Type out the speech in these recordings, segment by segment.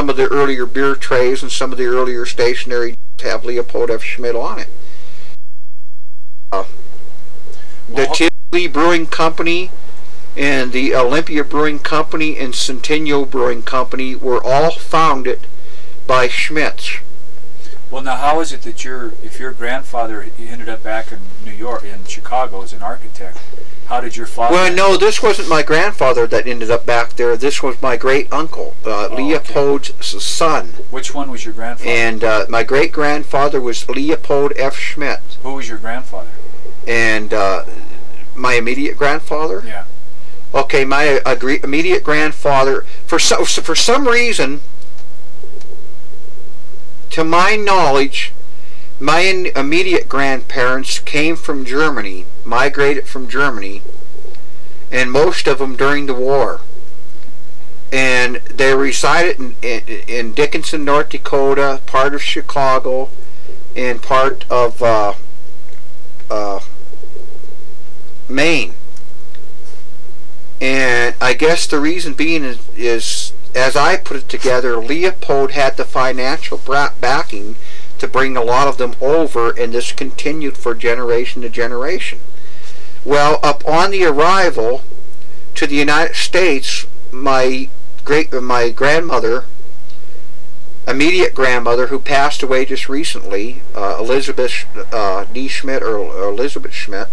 some of the earlier beer trays and some of the earlier stationery have Leopold F. Schmidt on it. Uh, the Well- Brewing Company and the Olympia Brewing Company and Centennial Brewing Company were all founded by Schmidts. Well, now how is it that your if your grandfather ended up back in New York in Chicago as an architect? How did your father? Well, no, this wasn't my grandfather that ended up back there. This was my great uncle, uh, okay. Leopold's s- son. Which one was your grandfather? And uh, my great grandfather was Leopold F. Schmidt. Who was your grandfather? And uh, my immediate grandfather? Yeah. Okay, my agree- immediate grandfather, for, so, for some reason, to my knowledge, my immediate grandparents came from Germany, migrated from Germany, and most of them during the war. And they resided in, in, in Dickinson, North Dakota, part of Chicago, and part of uh, uh, Maine. And I guess the reason being is, is, as I put it together, Leopold had the financial backing to bring a lot of them over, and this continued for generation to generation. Well, upon the arrival to the United States, my great my grandmother, immediate grandmother, who passed away just recently, uh, Elizabeth uh, D. Schmidt or, or Elizabeth Schmidt,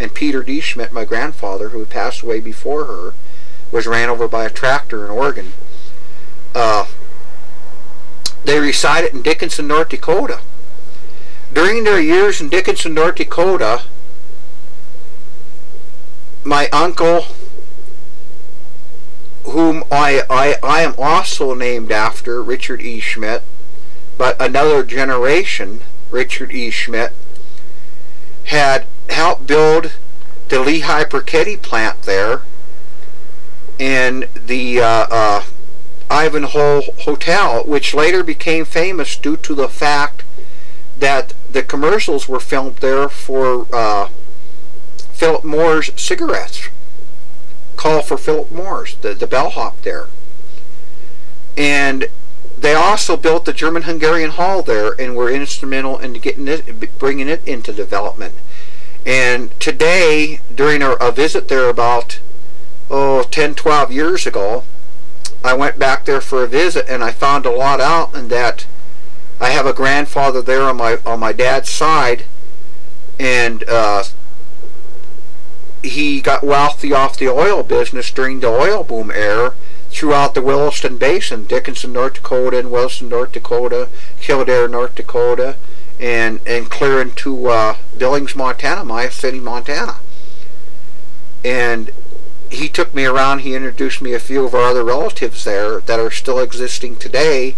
and Peter D. Schmidt, my grandfather, who passed away before her, was ran over by a tractor in Oregon. Uh, they resided in Dickinson, North Dakota. During their years in Dickinson, North Dakota, my uncle, whom I, I, I am also named after, Richard E. Schmidt, but another generation, Richard E. Schmidt, had helped build the Lehigh Briquetti plant there and the uh, uh, Ivanhoe Hotel, which later became famous due to the fact that the commercials were filmed there for uh, Philip Morris cigarettes. Call for Philip Morris, the, the bellhop there. And they also built the German Hungarian Hall there and were instrumental in getting it, bringing it into development. And today, during a, a visit there about oh, 10, 12 years ago, I went back there for a visit and I found a lot out and that I have a grandfather there on my on my dad's side and uh, he got wealthy off the oil business during the oil boom era throughout the Williston Basin, Dickinson, North Dakota, and Williston, North Dakota, Killdeer, North Dakota, and and clear into uh, Billings, Montana, Miles City, Montana. And he took me around. He introduced me a few of our other relatives there that are still existing today.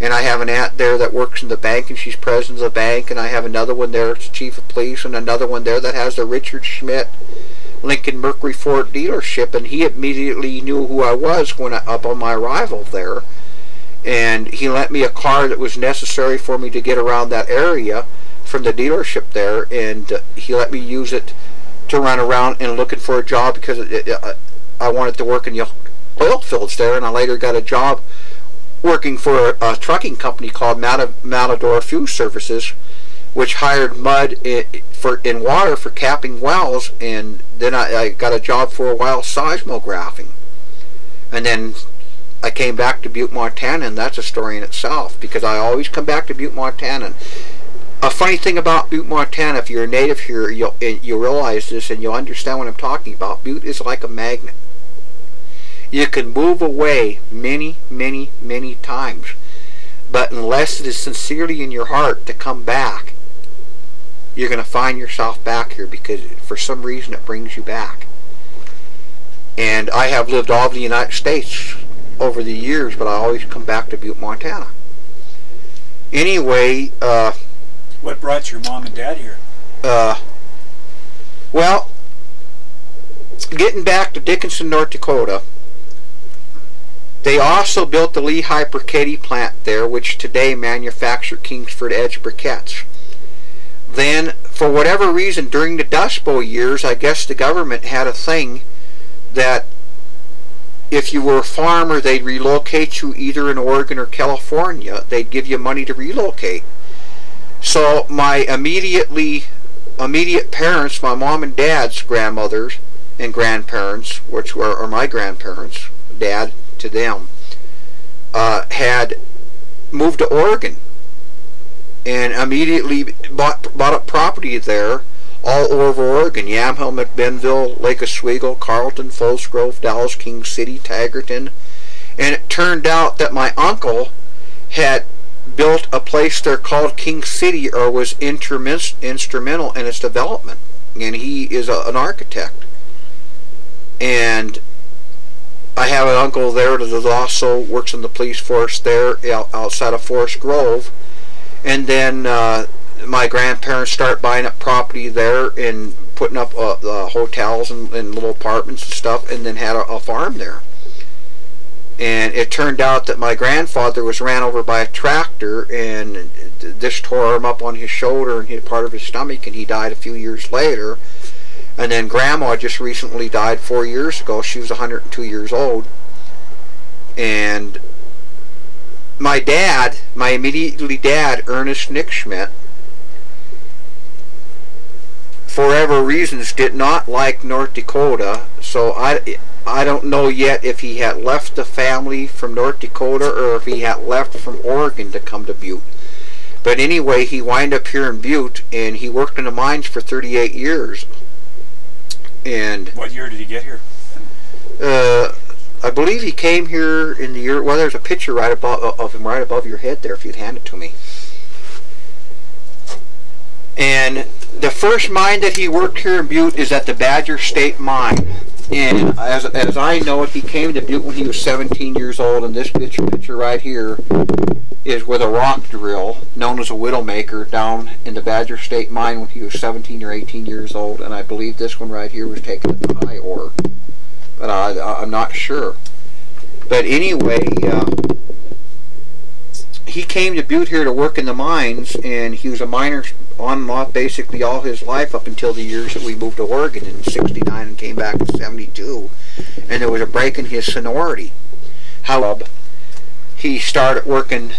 And I have an aunt there that works in the bank, and she's president of the bank. And I have another one there, chief of police, and another one there that has the Richard Schmidt Lincoln Mercury Ford dealership. And he immediately knew who I was when I, up on my arrival there. And he lent me a car that was necessary for me to get around that area from the dealership there. And uh, he let me use it to run around and looking for a job because it, it, uh, I wanted to work in the oil fields there, and I later got a job working for a, a trucking company called Mat- Matador Fuel Services, which hired mud in, for in water for capping wells, and then I, I got a job for a while seismographing, and then I came back to Butte, Montana, and that's a story in itself because I always come back to Butte, Montana. A funny thing about Butte, Montana, if you're a native here, you'll you'll realize this and you'll understand what I'm talking about. Butte is like a magnet. You can move away many, many, many times, but unless it is sincerely in your heart to come back, you're going to find yourself back here because for some reason it brings you back. And I have lived all over the United States over the years, but I always come back to Butte, Montana. Anyway, uh, What brought your mom and dad here? uh, well, getting back to Dickinson, North Dakota, they also built the Lehigh Briquetti plant there, which today manufacture Kingsford Edge briquettes. Then, for whatever reason, during the Dust Bowl years, I guess the government had a thing that if you were a farmer, they'd relocate you either in Oregon or California. They'd give you money to relocate. So my immediately immediate parents, my mom and dad's grandmothers and grandparents, which were are my grandparents, dad to them, uh, had moved to Oregon and immediately bought bought up property there all over Oregon, Yamhill, McMinnville, Lake Oswego, Carlton, Forest Grove, Dalles, King City, Taggarton. And it turned out that my uncle had built a place there called King City or was instrumental in its development. And he is a, an architect. And I have an uncle there that also works in the police force there outside of Forest Grove. And then uh, my grandparents start buying up property there and putting up uh, uh, hotels and, and, little apartments and stuff, and then had a, a, farm there. And it turned out that my grandfather was ran over by a tractor, and this tore him up on his shoulder and hit part of his stomach, and he died a few years later. And then grandma just recently died four years ago. She was 102 years old. And my dad, my immediately dad, Ernest Nick Schmidt, for whatever reasons, did not like North Dakota. So I, I don't know yet if he had left the family from North Dakota or if he had left from Oregon to come to Butte. But anyway, he wind up here in Butte, and he worked in the mines for 38 years. And what year did he get here? Uh, I believe he came here in the year. Well, there's a picture right above of him right above your head there. If you'd hand it to me. And the first mine that he worked here in Butte is at the Badger State Mine. And as, as I know it, he came to Butte when he was 17 years old, and this picture, picture right here is with a rock drill known as a Widowmaker down in the Badger State Mine when he was 17 or 18 years old, and I believe this one right here was taken at high ore. But I, I'm not sure. But anyway, uh, he came to Butte here to work in the mines, and he was a miner on and off basically all his life up until the years that we moved to Oregon in 69 and came back in 72. And there was a break in his sonority. How he started working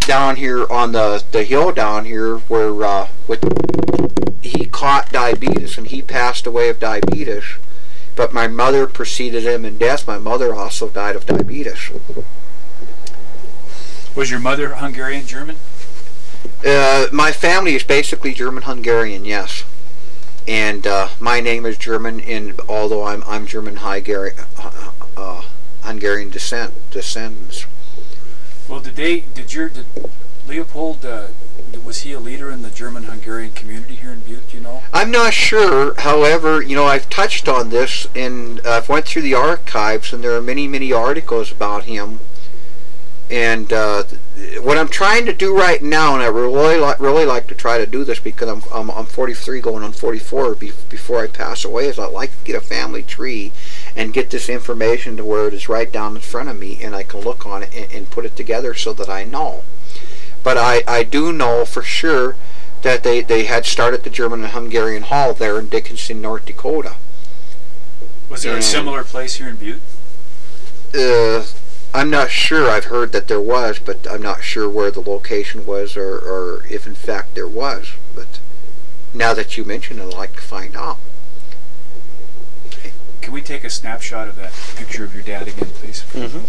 down here on the, the hill down here where uh, with he caught diabetes and he passed away of diabetes. But my mother preceded him in death. My mother also died of diabetes. Was your mother Hungarian German? Uh, my family is basically German-Hungarian, yes. And uh, my name is German, and although I'm I'm German Hungarian uh, Hungarian descent descendants. Well, did they? Did your did Leopold? Uh, was he a leader in the German-Hungarian community here in Butte? You know. I'm not sure. However, you know, I've touched on this, and I've went through the archives, and there are many, many articles about him and uh, what I'm trying to do right now, and I really like really like to try to do this because I'm I'm, I'm 43 going on 44 be, before I pass away, is I like to get a family tree and get this information to where it is right down in front of me, and I can look on it and, and put it together so that I know. But I I do know for sure that they they had started the German and Hungarian Hall there in Dickinson, North Dakota. Was there and, a similar place here in Butte? Uh, I'm not sure. I've heard that there was, but I'm not sure where the location was or, or if in fact there was. But now that you mention it, I'd like to find out. Can we take a snapshot of that picture of your dad again, please? Mm -hmm.